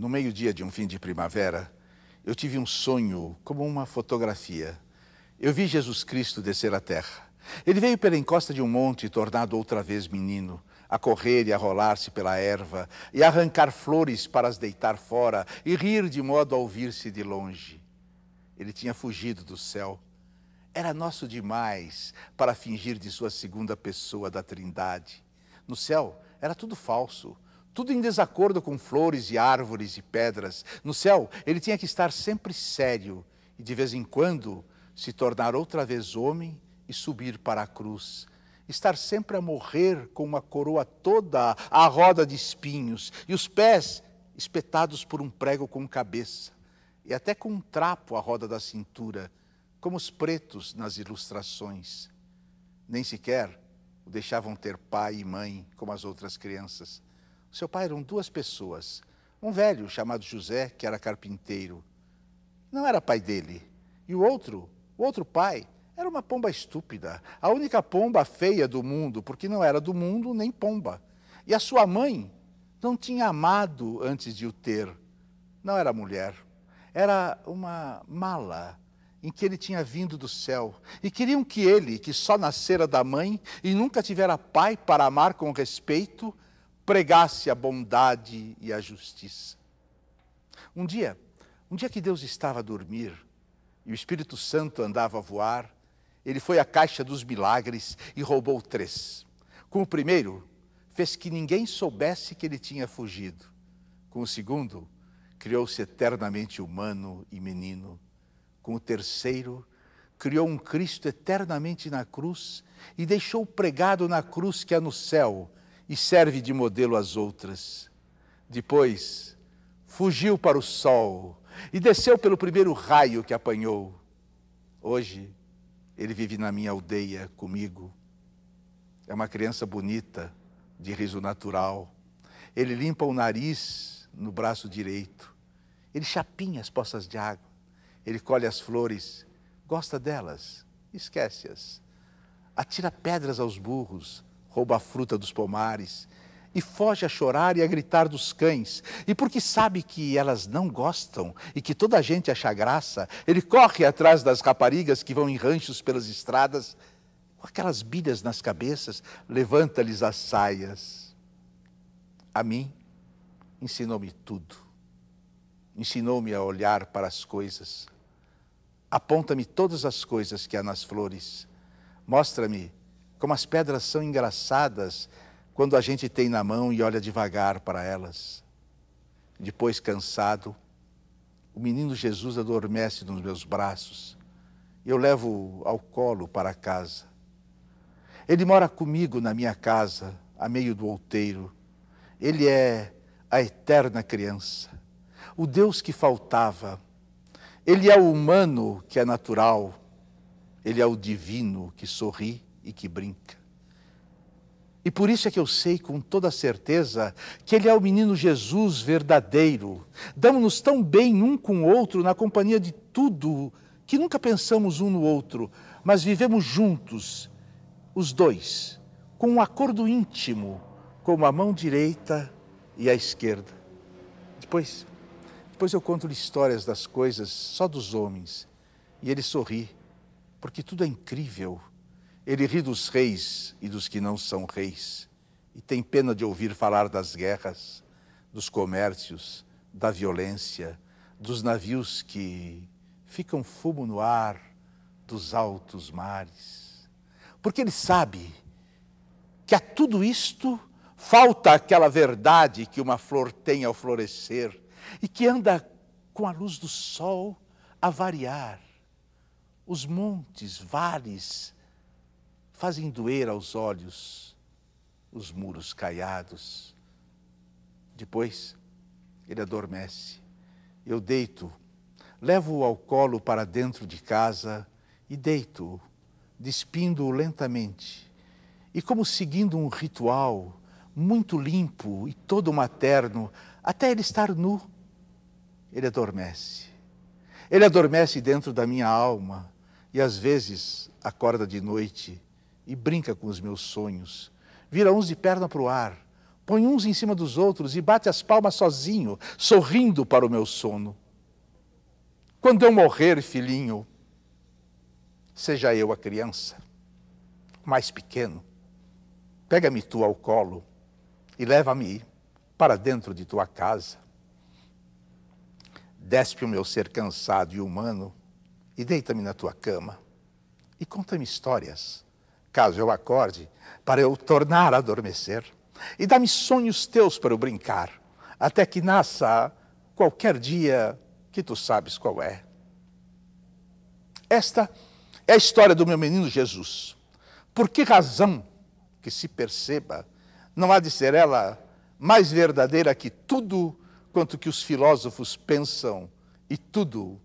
No meio-dia de um fim de primavera, eu tive um sonho como uma fotografia. Eu vi Jesus Cristo descer à terra. Ele veio pela encosta de um monte, tornado outra vez menino, a correr e a rolar-se pela erva, e a arrancar flores para as deitar fora, e rir de modo a ouvir-se de longe. Ele tinha fugido do céu. Era nosso demais para fingir de sua segunda pessoa da trindade. No céu era tudo falso, tudo em desacordo com flores e árvores e pedras. No céu, ele tinha que estar sempre sério e, de vez em quando, se tornar outra vez homem e subir para a cruz. Estar sempre a morrer com uma coroa toda à roda de espinhos e os pés espetados por um prego com cabeça e até com um trapo à roda da cintura, como os pretos nas ilustrações. Nem sequer o deixavam ter pai e mãe como as outras crianças. Seu pai eram duas pessoas. Um velho chamado José, que era carpinteiro. Não era pai dele. E o outro, o outro pai, era uma pomba estúpida. A única pomba feia do mundo, porque não era do mundo nem pomba. E a sua mãe não tinha amado antes de o ter. Não era mulher. Era uma mala em que ele tinha vindo do céu. E queriam que ele, que só nascera da mãe e nunca tivera pai para amar com respeito, pregasse a bondade e a justiça. Um dia, um dia que Deus estava a dormir e o Espírito Santo andava a voar, ele foi à caixa dos milagres e roubou três. Com o primeiro, fez que ninguém soubesse que ele tinha fugido. Com o segundo, criou-se eternamente humano e menino. Com o terceiro, criou um Cristo eternamente na cruz e deixou pregado na cruz que é no céu e serve de modelo às outras. Depois, fugiu para o sol e desceu pelo primeiro raio que apanhou. Hoje, ele vive na minha aldeia comigo. É uma criança bonita, de riso natural. Ele limpa o nariz no braço direito. Ele chapinha as poças de água. Ele colhe as flores, gosta delas, esquece-as. Atira pedras aos burros, rouba a fruta dos pomares e foge a chorar e a gritar dos cães. E porque sabe que elas não gostam e que toda a gente acha graça, ele corre atrás das raparigas que vão em ranchos pelas estradas, com aquelas bilhas nas cabeças, levanta-lhes as saias. A mim, ensinou-me tudo. Ensinou-me a olhar para as coisas. Aponta-me todas as coisas que há nas flores. Mostra-me como as pedras são engraçadas quando a gente tem na mão e olha devagar para elas. Depois, cansado, o menino Jesus adormece nos meus braços. Eu levo ao colo para casa. Ele mora comigo na minha casa, a meio do outeiro. Ele é a eterna criança, o Deus que faltava. Ele é o humano que é natural. Ele é o divino que sorri e que brinca. E por isso é que eu sei com toda certeza que ele é o menino Jesus verdadeiro. Damos-nos tão bem um com o outro na companhia de tudo que nunca pensamos um no outro, mas vivemos juntos, os dois, com um acordo íntimo, como a mão direita e a esquerda. Depois, depois eu conto-lhe histórias das coisas só dos homens, e ele sorri, porque tudo é incrível ele ri dos reis e dos que não são reis, e tem pena de ouvir falar das guerras, dos comércios, da violência, dos navios que ficam fumo no ar, dos altos mares. Porque ele sabe que a tudo isto falta aquela verdade que uma flor tem ao florescer e que anda com a luz do sol a variar. Os montes, vales, fazem doer aos olhos os muros caiados. Depois, ele adormece. Eu deito, levo-o ao colo para dentro de casa e deito-o, despindo-o lentamente. E como seguindo um ritual muito limpo e todo materno, até ele estar nu, ele adormece. Ele adormece dentro da minha alma e às vezes acorda de noite e brinca com os meus sonhos. Vira uns de perna para o ar, põe uns em cima dos outros e bate as palmas sozinho, sorrindo para o meu sono. Quando eu morrer, filhinho, seja eu a criança, mais pequeno, pega-me tu ao colo e leva-me para dentro de tua casa. Despe o meu ser cansado e humano e deita-me na tua cama e conta-me histórias, caso eu acorde, para eu tornar a adormecer. E dá-me sonhos teus para eu brincar, até que nasça qualquer dia que tu sabes qual é. Esta é a história do meu menino Jesus. Por que razão que se perceba, não há de ser ela mais verdadeira que tudo quanto que os filósofos pensam e tudo